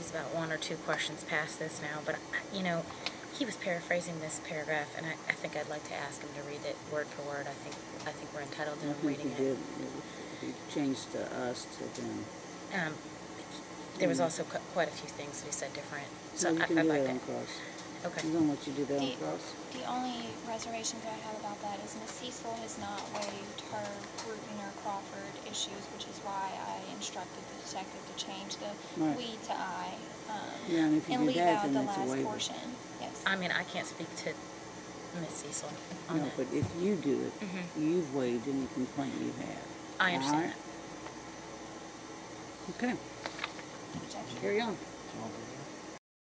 about one or two questions past this now, but, you know, he was paraphrasing this paragraph, and I, I think I'd like to ask him to read it word for word. I think, I think we're entitled to I him think he reading did, it. he changed to us to them. Um, there was also qu- quite a few things that he said different, so So you I- can I'd do like that on to. cross. Okay. We're gonna let you do that on The- cross. The only reservations I have about that is Miss Cecil has not waived her Bruton or Crawford issues, which is why I instructed the detective to change the Right. we to I. um, Yeah, and if you do leave that, out then the last portion, yes. I mean, I can't speak to Miss Cecil on No, that. but if you do it, Mhm. you've waived any complaint you have. I understand Alright? that. Okay, Objection. carry on. So,